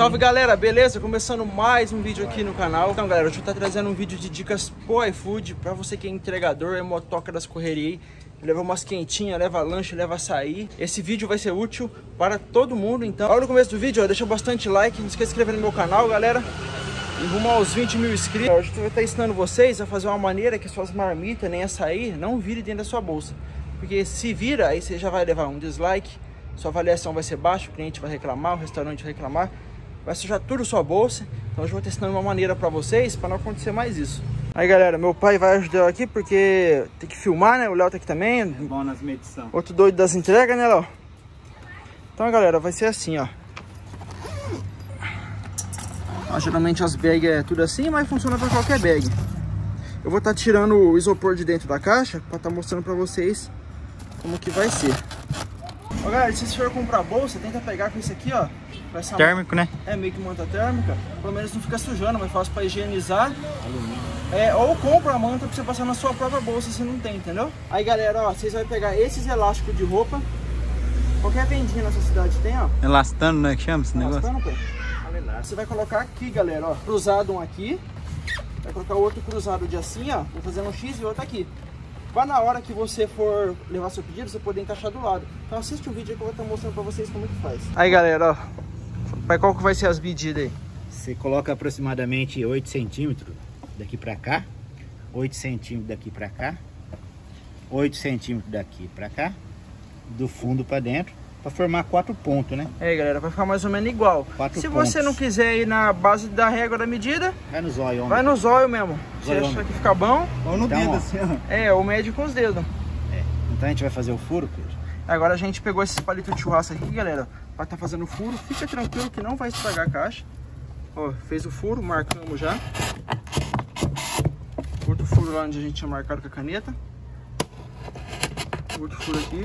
Salve galera, beleza? Começando mais um vídeo aqui no canal. Então galera, hoje eu tô trazendo um vídeo de dicas pro iFood pra você que é entregador, é motoca das correrias leva umas quentinhas, leva lanche, leva açaí. Esse vídeo vai ser útil para todo mundo, então. Logo no começo do vídeo, ó, deixa bastante like, não esqueça de se inscrever no meu canal, galera. E rumo aos 20 mil inscritos. Hoje eu vou estar ensinando vocês a fazer uma maneira que suas marmitas, nem açaí, não virem dentro da sua bolsa. Porque se vira, aí você já vai levar um dislike, sua avaliação vai ser baixa, o cliente vai reclamar, o restaurante vai reclamar, vai sujar tudo sua bolsa. Então hoje eu vou ensinando uma maneira para vocês, para não acontecer mais isso. Aí galera, meu pai vai ajudar aqui porque tem que filmar, né? O Léo tá aqui também. É bom nas medições. Outro doido das entregas, né, Léo? Então, galera, vai ser assim, ó. ó geralmente as bags é tudo assim, mas funciona para qualquer bag. Eu vou estar tá tirando o isopor de dentro da caixa para estar tá mostrando para vocês como que vai ser. Ó, galera, se você for comprar bolsa, tenta pegar com isso aqui, ó. Térmico, né? É, meio que manta térmica. Pelo menos não fica sujando, mas fácil para higienizar. É, ou compra a manta pra você passar na sua própria bolsa se não tem, entendeu? Aí galera, ó, vocês vão pegar esses elásticos de roupa. Qualquer vendinha nessa cidade tem, ó. Elastano, né? Que chama esse Elastano, negócio? Pô. Você vai colocar aqui, galera, ó. Cruzado um aqui. Vai colocar outro cruzado de assim, ó. Vou fazer um X e outro aqui. Vai na hora que você for levar seu pedido, você poder encaixar do lado. Então assiste o vídeo que eu vou estar mostrando pra vocês como é que faz. Aí galera, ó. Qual que vai ser as medidas aí? Você coloca aproximadamente 8 centímetros daqui para cá, 8 centímetros daqui para cá, 8 centímetros daqui para cá, do fundo para dentro, para formar quatro pontos, né? É, galera, vai ficar mais ou menos igual. Quatro Se pontos. você não quiser ir na base da régua da medida, vai no zóio. Vai no zóio mesmo. Você acha que fica bom? Ou no então, dedo, ó. assim, ó. É, ou mede com os dedos. É. Então a gente vai fazer o furo, Pedro. Agora a gente pegou esses palitos de churrasco aqui, galera, estar tá fazendo o furo. Fica tranquilo que não vai estragar a caixa. Ó, fez o furo, marcamos já outro furo lá onde a gente tinha marcado com a caneta. Outro furo aqui.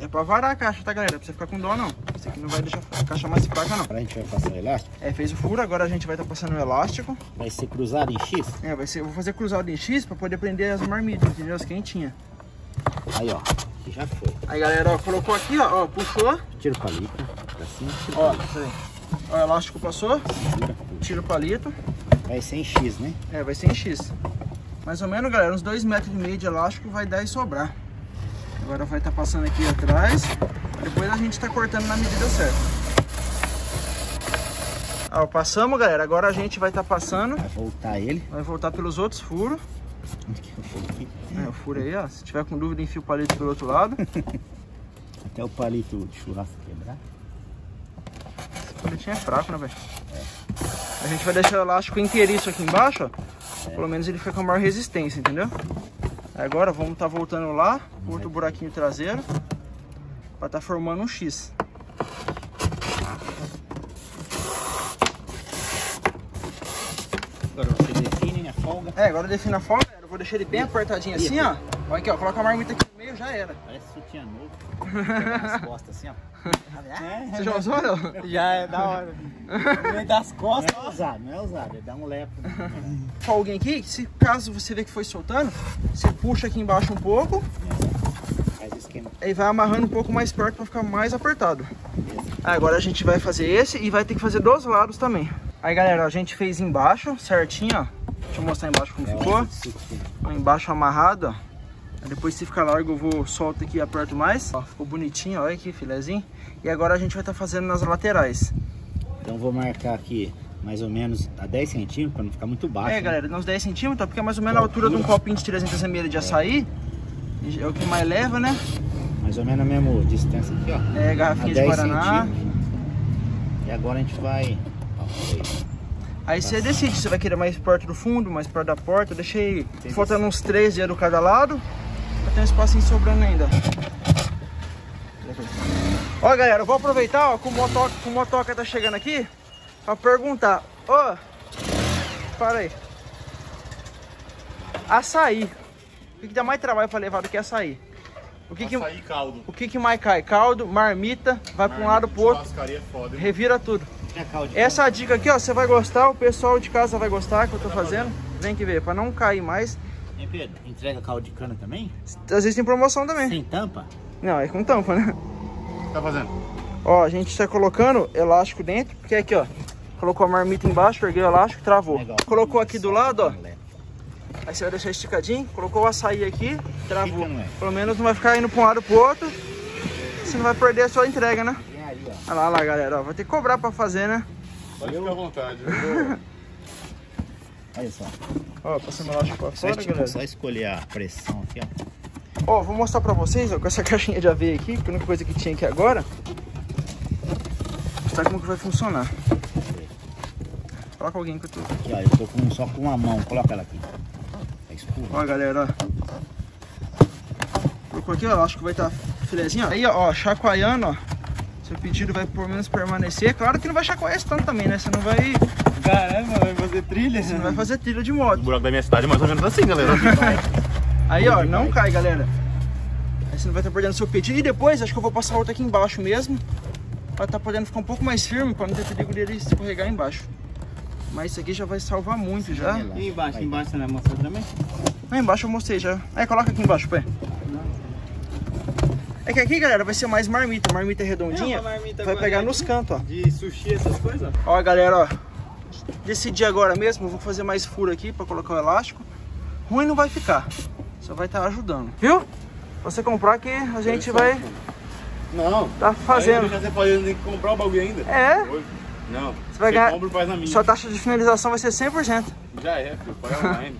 É pra varar a caixa, tá, galera? Pra você ficar com dó, não. Aqui não vai deixar a caixa mais fraca, não. Agora a gente vai passar o elástico? É, fez o furo, agora a gente vai estar tá passando o elástico. Vai ser cruzado em X? É, vai ser, eu vou fazer cruzado em X pra poder prender as marmitas, entendeu? As quentinhas. Aí, ó, aqui já foi. Aí, galera, ó, colocou aqui, ó, ó puxou. Tira o palito, pra cima, tira ó, o palito. Ó, o elástico passou. Tira o palito. Vai ser em X, né? É, vai ser em X. Mais ou menos, galera, uns 2 metros e meio de elástico vai dar e sobrar. Agora vai estar tá passando aqui atrás. Depois a gente está cortando na medida certa. Ó, passamos, galera. Agora a gente vai estar tá passando. Vai voltar ele. Vai voltar pelos outros furos. Onde que é o furo aqui? É, o furo aí, ó. Se tiver com dúvida, enfia o palito pelo outro lado. Até o palito de churrasco quebrar. Esse palitinho é fraco, né, velho? É. A gente vai deixar o elástico inteiriço aqui embaixo, ó. É. Pelo menos ele fica com maior resistência, entendeu? Agora vamos estar tá voltando lá, outro buraquinho traseiro, para estar tá formando um X. Agora você define a folga. É, agora define a folga. Eu vou deixar ele bem apertadinho assim, ó. Olha aqui, ó. Coloca a marmita aqui no meio, já era. Parece sutiã novo. Nas costas assim, ó. Você já usou, não? Já, é da hora. No meio das costas. Não é usado, não é usado. É dar um lepo. alguém aqui, se caso você ver que foi soltando, você puxa aqui embaixo um pouco. Esquema. Aí vai amarrando um pouco mais perto para ficar mais apertado. Agora a gente vai fazer esse e vai ter que fazer dos lados também. Aí galera, a gente fez embaixo, certinho, ó. Deixa eu mostrar embaixo como é, ficou. Embaixo amarrado, ó. Depois se ficar largo eu vou solto aqui e aperto mais. Ó, ficou bonitinho, olha aqui, filezinho. E agora a gente vai estar tá fazendo nas laterais. Então vou marcar aqui mais ou menos a 10 centímetros, para não ficar muito baixo. É, né? galera, uns 10 centímetros, porque é mais ou menos a altura de um copinho de 300 ml de açaí. É o que mais leva, né? Mais ou menos a mesma distância aqui, ó. É, garrafinha de Guaraná. E agora a gente vai... Aí você decide se vai querer mais perto do fundo, mais perto da porta. Eu deixei faltando uns 3 dedos cada lado. Tem um espacinho sobrando ainda. Ó, galera, eu vou aproveitar, ó, que o motoca, que o motoca tá chegando aqui pra perguntar. Ô, para aí. Açaí. Que, que dá mais trabalho pra levar do que açaí? O que açaí, que, caldo. O que, que mais cai? Caldo, marmita, vai para um lado pro outro. É foda, revira tudo. Essa dica aqui, ó, você vai gostar, o pessoal de casa vai gostar que eu tô fazendo. Vem que ver, para não cair mais. Hein, Pedro? Entrega caldo de cana também? Às vezes tem promoção também. Sem tampa? Não, é com tampa, né? Tá fazendo? Ó, a gente está colocando elástico dentro, porque aqui, ó, Colocou a marmita embaixo, ergueu o elástico e travou. Legal. Colocou aqui do lado, ó. Aí você vai deixar esticadinho. Colocou o açaí aqui, travou. Pelo menos não vai ficar indo pra um lado pro outro. Você não vai perder a sua entrega, né? Vem aí, ó. Olha lá, olha lá, galera. Ó, vai ter que cobrar pra fazer, né? Pode ficar à vontade. Olha só. Ó, passando o elástico pra Só, fora, tipo, galera. só escolher a pressão aqui, ó. Ó, vou mostrar pra vocês, ó, com essa caixinha de aveia aqui, que a única coisa que tinha aqui agora. Mostrar como que vai funcionar. Coloca alguém que eu tô. Aqui, ó. Eu tô com, só com uma mão. Coloca ela aqui. Tá escuro. Ó, galera, ó. Colocou aqui, ó, acho que vai estar filezinho, ó. Aí, ó, chacoalhando, ó. Seu pedido vai pelo menos permanecer. Claro que não vai chacoalhar esse tanto também, né? Você não vai, Caramba, vai fazer trilha? você não vai fazer trilha de O moto. buraco da minha cidade é mais ou menos assim, galera. Aí, ó, não cai, galera. Aí você não vai estar perdendo seu pedido. E depois, acho que eu vou passar outra aqui embaixo mesmo. Pra estar podendo ficar um pouco mais firme, pra não ter perigo dele escorregar embaixo. Mas isso aqui já vai salvar muito já. E embaixo, embaixo você não é também? Aí embaixo eu mostrei já. Aí coloca aqui embaixo, pé. É que aqui, galera, vai ser mais marmita. Marmita redondinha. É, marmita vai pegar nos cantos, ó. De sushi, essas coisas? Ó, galera, ó. Decidi agora mesmo, vou fazer mais furo aqui pra colocar o elástico. Ruim não vai ficar. Só vai estar ajudando. Viu? Você comprar que a gente vai Não. tá fazendo. Aí você pode comprar o bagulho ainda. É. Hoje. Não. Você vai ganhar- compra faz na minha. Sua taxa de finalização vai ser 100%. Já é, filho. Paga online.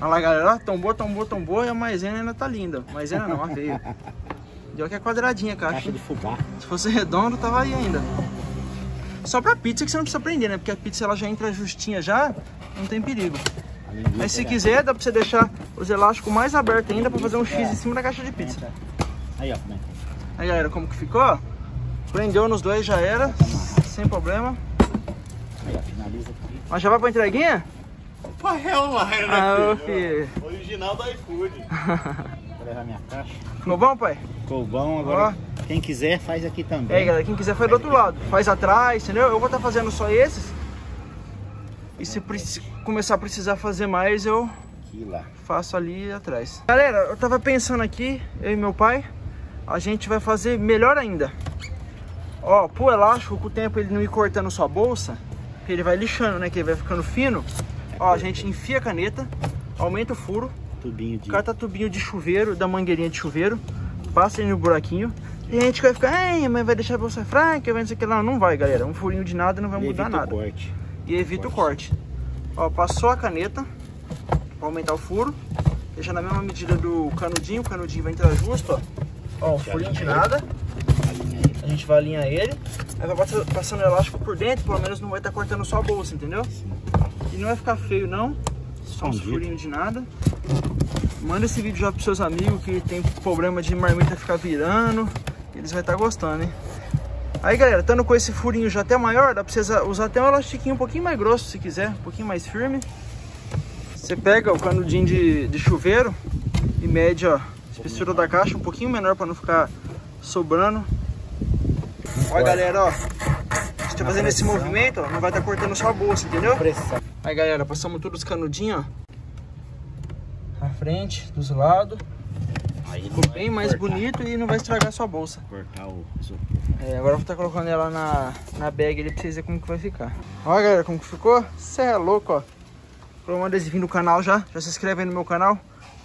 Olha lá, galera. ó, Tombou, tombou, tombou. E a maisena ainda tá linda. Maisena não, a veia. Deu que é quadradinha a caixa. Caixa de fubá. Se fosse redondo, tava aí ainda. Só pra pizza que você não precisa prender, né? Porque a pizza ela já entra justinha já, não tem perigo. Mas se quiser, dá pra você deixar os elásticos mais abertos ainda pra fazer um X em cima da caixa de pizza. Aí, ó. É Aí, galera, como que ficou? ó? Prendeu nos dois, já era. tá. Sem problema. Aí, ó. Finaliza aqui. Mas já vai pra entreguinha? Pô, é online, né, Ah, filho? filho. Original do iFood. Vou levar minha caixa. Ficou bom, pai? Ficou bom. Agora, quem quiser, faz aqui também. aí, galera, quem quiser faz do outro lado. Faz atrás, entendeu? Eu vou estar fazendo só esses. E se começar a precisar fazer mais, eu Aqui lá. faço ali atrás. Galera, eu tava pensando aqui, eu e meu pai, a gente vai fazer melhor ainda. Ó, pro elástico, com o tempo ele não ir cortando sua bolsa, que ele vai lixando, né, que ele vai ficando fino. Ó, a gente enfia a caneta, aumenta o furo, Tubinho de. cata tubinho de chuveiro, da mangueirinha de chuveiro, passa ele no buraquinho. E a gente vai ficar, ai, mas vai deixar a bolsa fraca, vai não sei o que lá. Não vai, galera. Um furinho de nada não vai e mudar nada corte. e evita o corte. Ó, passou a caneta para aumentar o furo, deixa na mesma medida do canudinho, o canudinho vai entrar justo, ó. Ó, um furinho de nada, a gente vai alinhar ele, aí vai passa- passando o elástico por dentro, pelo menos não vai estar cortando só a bolsa, entendeu? E não vai ficar feio não, só uns Escondido. furinhos de nada. Manda esse vídeo já pros seus amigos que tem problema de marmita ficar virando, eles vão estar gostando, hein? Aí galera, estando com esse furinho já até maior, dá pra você usar até um elastiquinho um pouquinho mais grosso se quiser, um pouquinho mais firme. Você pega o canudinho de, de chuveiro e mede ó, espessura da caixa um pouquinho menor para não ficar sobrando. Olha galera, ó, você tá fazendo esse movimento, ó, não vai estar cortando só a bolsa, entendeu? Pressão. Aí galera, passamos todos os canudinhos, ó. Na frente, dos lados. Aí Ficou bem mais cortar. bonito e não vai estragar sua bolsa. Cortar o. É, agora eu vou estar colocando ela na, na bag ali pra vocês verem como que vai ficar. Olha galera, como que ficou? Você é louco, ó. Colocou um adesivinho no canal já. Já se inscreve aí no meu canal.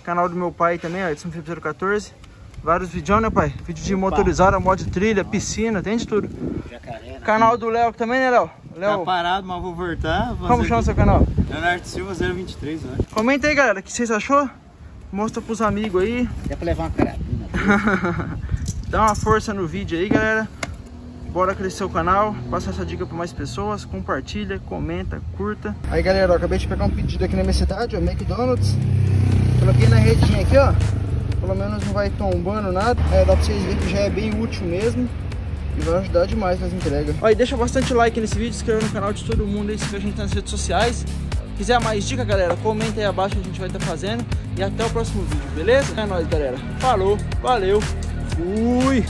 Canal do meu pai também, ó, Edson Felipe 014. Vários vídeos, né pai? Vídeo de motorizada, modo de trilha, piscina, tem de tudo. Jacaré, né? Canal do Léo também, né Léo? Tá Léo, parado, mas vou voltar. fazer como chama aqui. seu canal? Leonardo Silva 023, eu acho. Comenta aí galera, o que vocês achou? Mostra pros amigos aí. Dá pra levar uma carabina. Dá uma força no vídeo aí, galera. Bora crescer o canal, passa essa dica para mais pessoas, compartilha, comenta, curta. Aí, galera, ó, acabei de pegar um pedido aqui na minha cidade, ó, McDonald's. Coloquei na redinha aqui, ó. Pelo menos não vai tombando nada. É, dá pra vocês verem que já é bem útil mesmo. E vai ajudar demais nas entregas. E deixa bastante like nesse vídeo, inscreva no canal de todo mundo aí, siga a gente nas redes sociais. Quiser mais dica, galera, comenta aí abaixo que a gente vai estar fazendo. E até o próximo vídeo, beleza? É nóis, galera. Falou, valeu, fui!